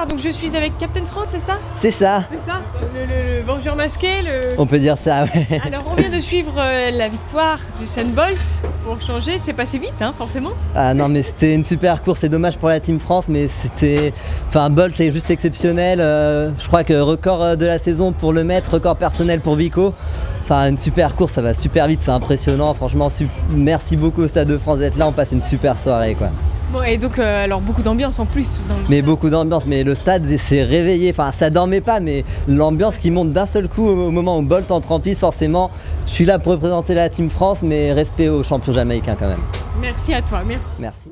Bonsoir, donc je suis avec Captain France, c'est ça C'est ça, C'est ça Le, le, le vengeur masqué, le... on peut dire ça, ouais. Alors on vient de suivre euh, la victoire du Sunbolt. Pour changer, c'est passé vite, hein, forcément. Ah non mais c'était une super course, c'est dommage pour la Team France, mais c'était... Enfin Bolt est juste exceptionnel, euh, je crois que record euh, de la saison pour le mettre, record personnel pour Vico. Enfin une super course, ça va super vite, c'est impressionnant, franchement su- merci beaucoup au Stade de France d'être là, on passe une super soirée quoi. Bon, et donc, euh, alors beaucoup d'ambiance en plus. Dans le Mais beaucoup d'ambiance, mais le stade s'est réveillé, enfin ça dormait pas, mais l'ambiance qui monte d'un seul coup au moment où Bolt entre en piste, forcément, je suis là pour représenter la Team France, mais respect aux champions jamaïcains quand même. Merci à toi, merci. Merci.